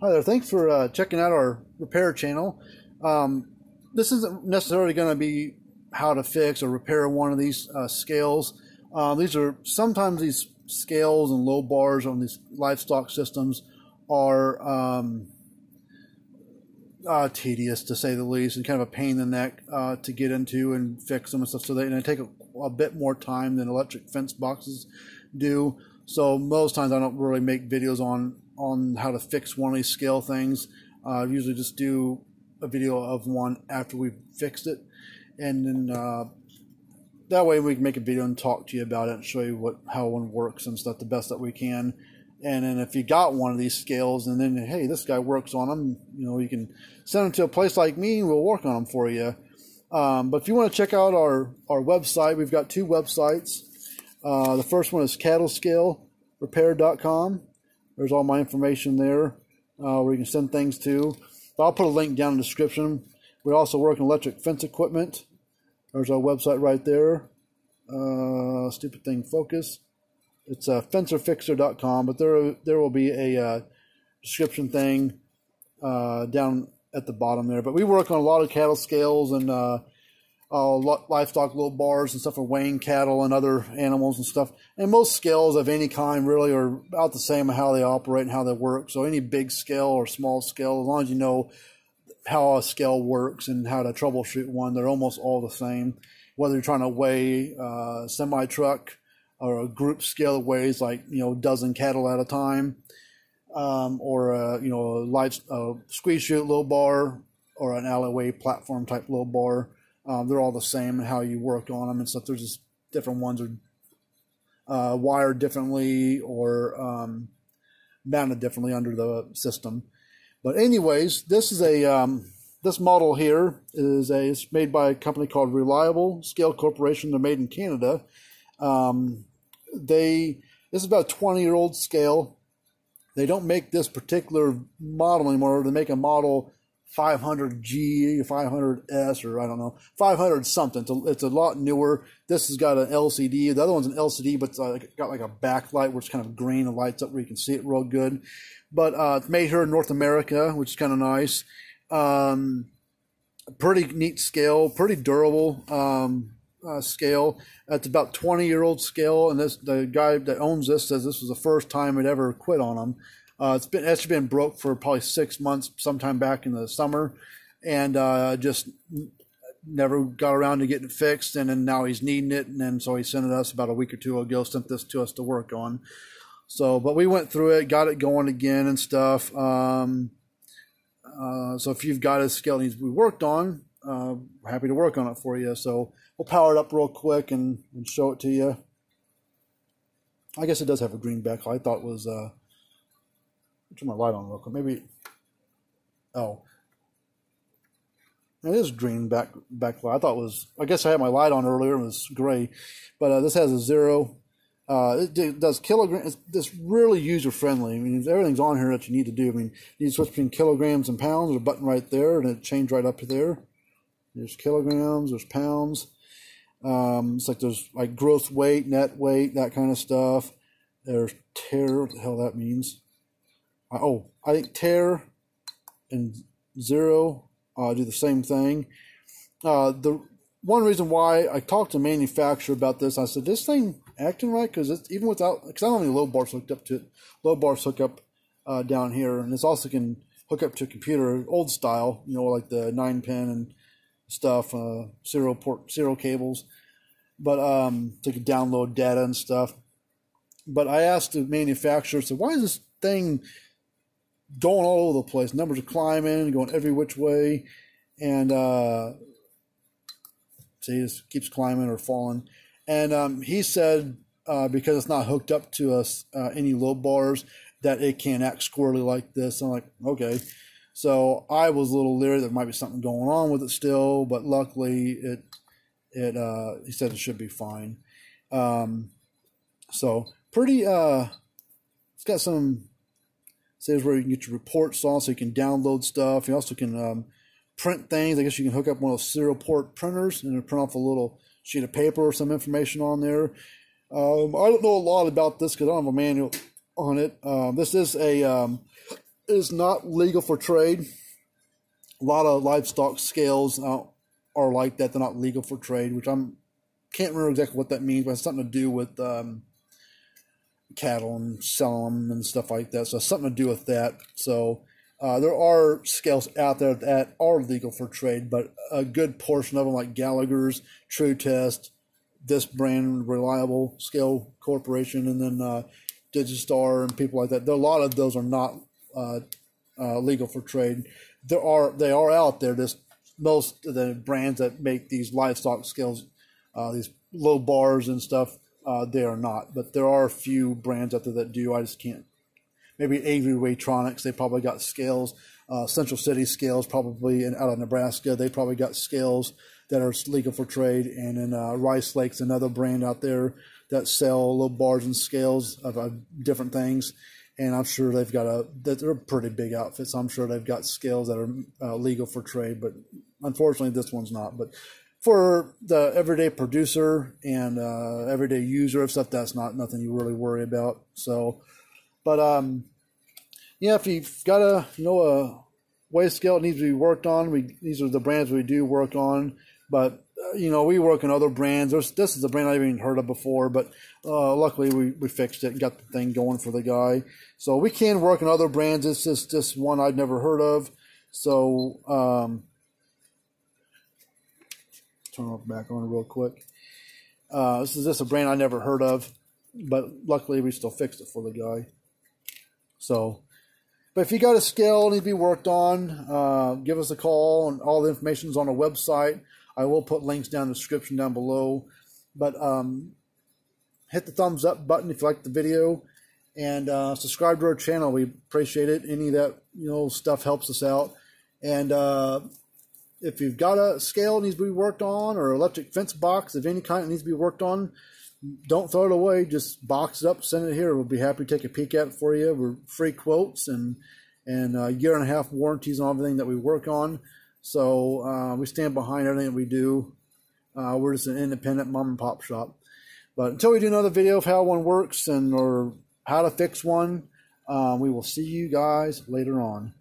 Hi there. Thanks for uh, checking out our repair channel. Um, this isn't necessarily going to be how to fix or repair one of these uh, scales. Uh, these are sometimes these scales and load bars on these livestock systems are um, uh, tedious to say the least, and kind of a pain in the neck uh, to get into and fix them and stuff. So they, and they take a, a bit more time than electric fence boxes do. So most times I don't really make videos on on how to fix one of these scale things. Uh, I usually just do a video of one after we've fixed it, and then uh, that way we can make a video and talk to you about it and show you what how one works and stuff the best that we can. And then if you got one of these scales, and then hey, this guy works on them, you know, you can send them to a place like me, and we'll work on them for you. Um, but if you want to check out our our website, we've got two websites. Uh, the first one is cattlescalerepair.com. There's all my information there uh, where you can send things to. But I'll put a link down in the description. We also work in electric fence equipment. There's our website right there. Uh, stupid thing, focus. It's uh, fencerfixer.com, but there there will be a uh, description thing uh, down at the bottom there. But we work on a lot of cattle scales and uh, uh, livestock load bars and stuff for weighing cattle and other animals and stuff. And most scales of any kind really are about the same how they operate and how they work. So any big scale or small scale, as long as you know how a scale works and how to troubleshoot one, they're almost all the same. Whether you're trying to weigh a semi truck or a group scale weighs like you know a dozen cattle at a time, um, or a, you know a live a squeeze chute load bar or an alleyway platform type load bar um, they're all the same and how you work on them and stuff. There's just different ones are uh, wired differently or um, mounted differently under the system. But anyways, this is a um, this model here is a it's made by a company called Reliable Scale Corporation. They're made in Canada. Um, they this is about a 20 year old scale. They don't make this particular model anymore. They make a model 500G, 500S, or I don't know, 500 something. It's a, it's a, lot newer. This has got an LCD. The other one's an LCD, but it's uh, got like a backlight where it's kind of green and lights up where you can see it real good. But uh, it's made here in North America, which is kind of nice. Um, pretty neat scale, pretty durable um, uh, scale. It's about 20 year old scale, and this the guy that owns this says this was the first time it ever quit on him. Uh, it's been actually been broke for probably six months, sometime back in the summer, and uh, just never got around to getting it fixed. And then now he's needing it, and then so he sent it us about a week or two ago. Sent this to us to work on. So, but we went through it, got it going again and stuff. Um, uh, so if you've got a needs we worked on, uh, we're happy to work on it for you. So we'll power it up real quick and, and show it to you. I guess it does have a green backlight. I thought was uh, turn my light on real quick. Maybe. Oh. It is green back backlight. I thought it was. I guess I had my light on earlier. It was gray, but uh, this has a zero. Uh, it, it, does kilograms. It's really user friendly. I mean, everything's on here that you need to do. I mean, you switch between kilograms and pounds. There's a button right there, and it changed right up to there. There's kilograms. There's pounds. Um, it's like there's like gross weight, net weight, that kind of stuff. There's tare. What the hell that means? Oh, I think tare and zero uh, do the same thing. Uh, the one reason why I talked to manufacturer about this, I said this thing acting right because it's even without because I don't any load bars hooked up to it. Load bars hook up uh, down here, and this also can hook up to a computer, old style, you know, like the nine pin and stuff, uh, serial port, serial cables. But um, to download data and stuff. But I asked the manufacturer, so why is this thing going all over the place. Numbers are climbing, going every which way, and uh, see, it keeps climbing or falling. And um, he said uh, because it's not hooked up to us uh, any load bars that it can't act squirrely like this. I'm like, okay. So I was a little leery there might be something going on with it still, but luckily it it uh, he said it should be fine. Um, so pretty uh, it's got some says where you can get your reports on so you can download stuff. You also can um, print things. I guess you can hook up one of those serial port printers and print off a little sheet of paper or some information on there. Um, I don't know a lot about this because I don't have a manual on it. Um, this is a um, is not legal for trade. A lot of livestock scales uh, are like that. They're not legal for trade, which I'm can't remember exactly what that means, but it's something to do with um, cattle and selling them and stuff like that. So something to do with that. So uh, there are scales out there that are legal for trade, but a good portion of them, like Gallagher's, Tru-Test, this brand, Reliable Scale Corporation, and then uh, Digi-Star and people like that. A lot of those are not uh, uh, legal for trade. There are they are out there. Just most of the brands that make these livestock scales, uh, these load bars and stuff, uh, they are not. But there are a few brands out there that do. I just can't. Maybe Avery Weigh-Tronix, they probably got scales. Uh, Central City scales, probably in, out of Nebraska, they probably got scales that are legal for trade. And then uh, Rice Lake's another brand out there that sell little bars and scales of uh, different things. And I'm sure they've got a they're pretty big outfits. I'm sure they've got scales that are uh, legal for trade, but unfortunately this one's not. But for the everyday producer and uh, everyday user of stuff, that's not nothing you really worry about. So, but um, yeah, if you've got a you know a weigh scale needs to be worked on, we these are the brands we do work on. But uh, you know, we work on other brands. There's, this is a brand I've even heard of before, but uh, luckily we, we fixed it and got the thing going for the guy. So we can work on other brands. It's just this one I've never heard of. So um, turn it back on real quick. Uh, this is just a brand I never heard of, but luckily we still fixed it for the guy. So, but if you got a scale need to be worked on, uh, give us a call, and all the information is on the website. I will put links down in the description down below. But um, hit the thumbs up button if you like the video, and uh, subscribe to our channel. We appreciate it. Any of that you know stuff helps us out. And uh, if you've got a scale that needs to be worked on, or electric fence box of any kind that needs to be worked on, don't throw it away. Just box it up, send it here. We'll be happy to take a peek at it for you. We're free quotes and and a year and a half warranties on everything that we work on. So uh, we stand behind everything that we do. Uh, we're just an independent mom and pop shop. But until we do another video of how one works and or how to fix one, uh, we will see you guys later on.